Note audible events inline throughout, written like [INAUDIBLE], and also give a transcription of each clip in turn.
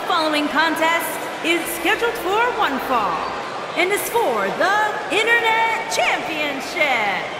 The following contest is scheduled for one fall and is for the Internet Championship.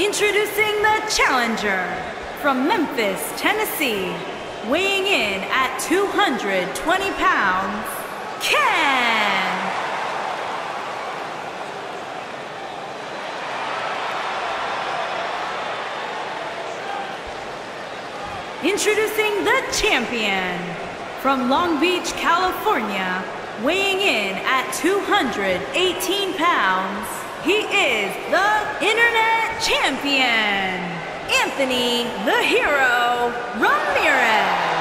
Introducing the challenger from Memphis, Tennessee, weighing in at 220 pounds, Ken. Introducing the champion from Long Beach, California, weighing in at 218 pounds, he is the Internet Champion, Anthony the Hero Ramirez.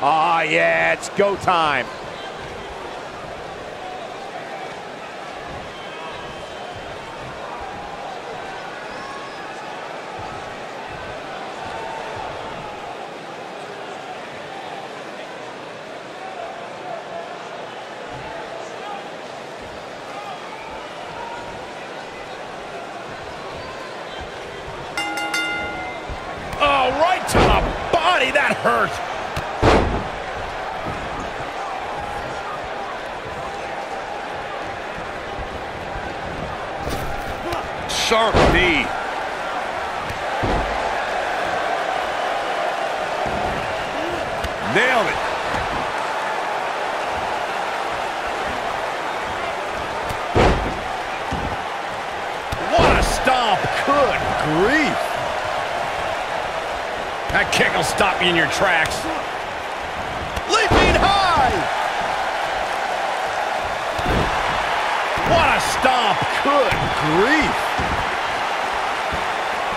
Ah, yeah, it's go time. Oh, right to the body. That hurt. Sharp knee. Nailed it. That kick will stop you in your tracks. Leaping high! What a stomp! Good grief!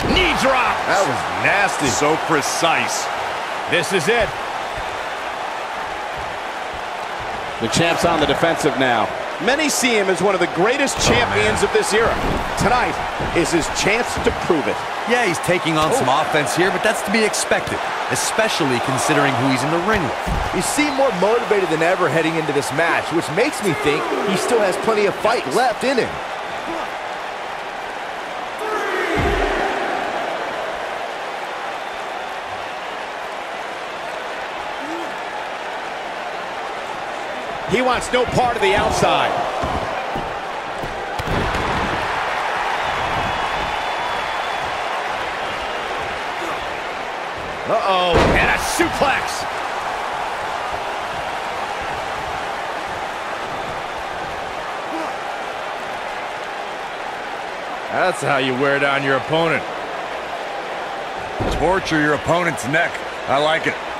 Knee drop! That was nasty. So precise. This is it. The champ's on the defensive now. Many see him as one of the greatest champions of this era. Tonight is his chance to prove it. Yeah, he's taking on some oh. offense here, but that's to be expected, especially considering who he's in the ring with. He seemed more motivated than ever heading into this match, which makes me think he still has plenty of fight left in him. He wants no part of the outside. Uh-oh, and a suplex. That's how you wear down your opponent. Torture your opponent's neck. I like it.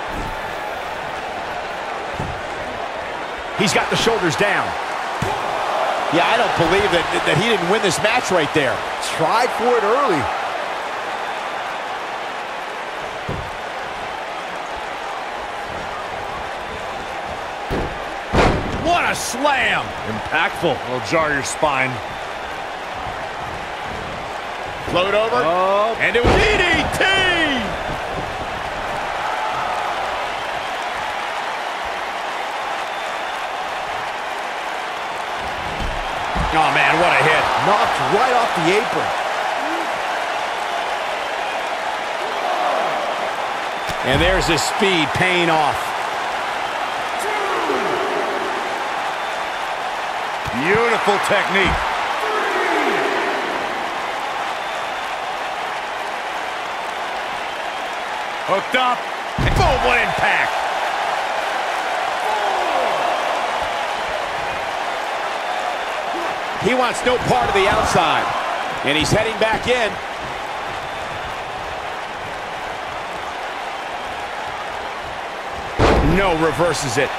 He's got the shoulders down. Yeah, I don't believe that, that he didn't win this match right there. Tried for it early. What a slam! Impactful. It'll jar your spine. Float over. Oh. And it was DDT! Oh, man, what a hit. Knocked right off apron. And there's his speed paying off. Beautiful technique. Hooked up. Boom, what impact. He wants no part of the outside. And he's heading back in. No, reverses it.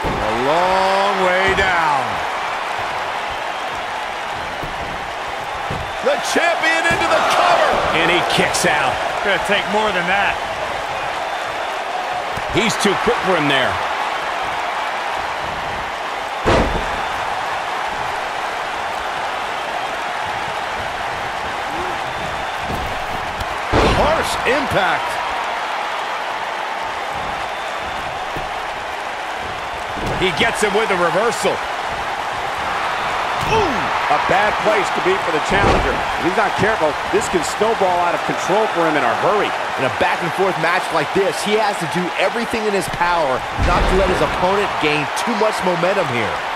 A long way down. The champion into the cover. And he kicks out. Gonna take more than that. He's too quick for him there. Harsh impact. He gets him with a reversal. Ooh, a bad place to be for the challenger. If he's not careful, this can snowball out of control for him in a hurry. In a back and forth match like this, he has to do everything in his power not to let his opponent gain too much momentum here.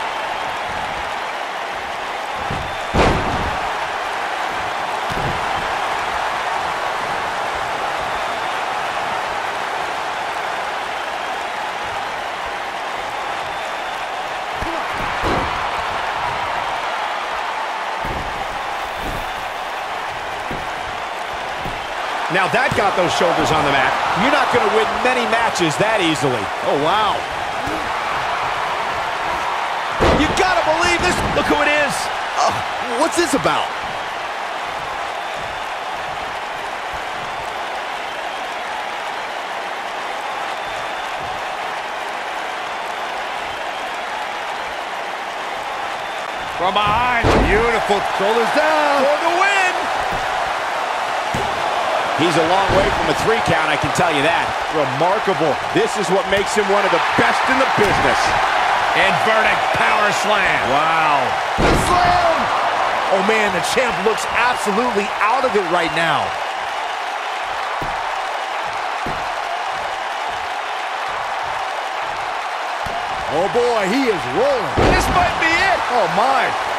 Now that got those shoulders on the mat. You're not going to win many matches that easily. Oh, wow. You got to believe this. Look who it is. Uh, what's this about? From behind. Beautiful. Shoulders down. For the win. He's a long way from a three count, I can tell you that. Remarkable. This is what makes him one of the best in the business. Inverted power slam. Wow. Slam! Oh man, the champ looks absolutely out of it right now. Oh boy, he is rolling. This might be it. Oh my.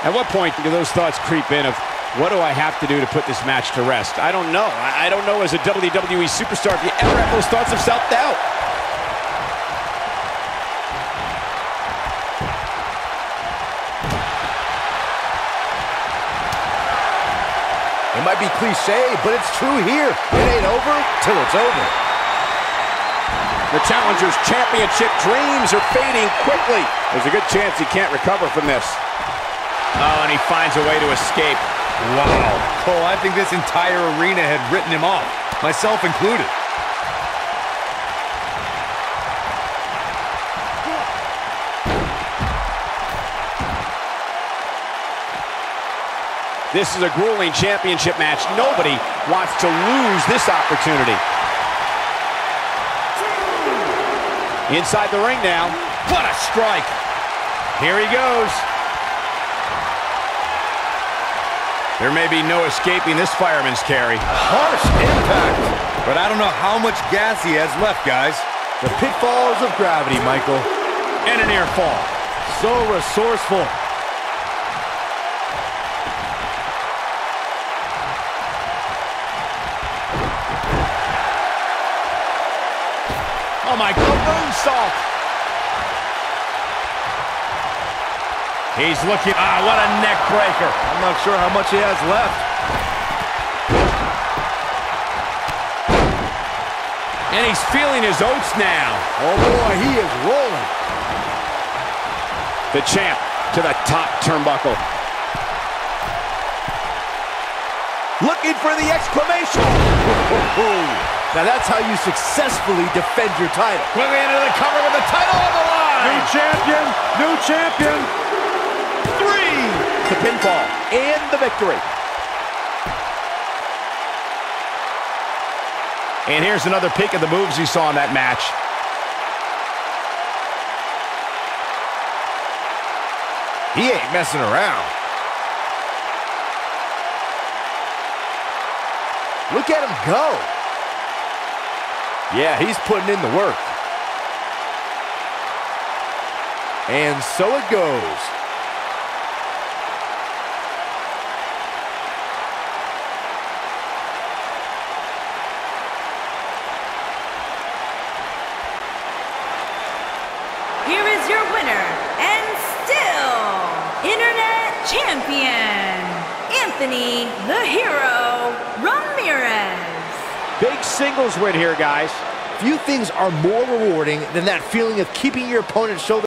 At what point do those thoughts creep in of what do I have to do to put this match to rest? I don't know. I don't know as a WWE superstar if you ever have those thoughts of self-doubt. It might be cliche, but it's true here. It ain't over till it's over. The challenger's championship dreams are fading quickly. There's a good chance he can't recover from this. Oh, and he finds a way to escape. Wow. Cole, I think this entire arena had written him off, myself included. This is a grueling championship match. Nobody wants to lose this opportunity. Inside the ring now. What a strike. Here he goes. There may be no escaping this fireman's carry. Harsh impact. But I don't know how much gas he has left, guys. The pitfalls of gravity, Michael. And an near fall. So resourceful. Oh my God, moonsault. He's looking, ah, what a neck breaker. I'm not sure how much he has left. And he's feeling his oats now. Oh boy, he is rolling. The champ to the top turnbuckle. Looking for the exclamation. [LAUGHS] Now that's how you successfully defend your title. Quickly into the cover with the title on the line. New champion, new champion. Pinfall and the victory. And here's another peek of the moves he saw in that match. He ain't messing around. Look at him go. Yeah, he's putting in the work. And so it goes. Here is your winner and still Internet Champion, Anthony the Hero Ramirez. Big singles win here, guys. Few things are more rewarding than that feeling of keeping your opponent's shoulder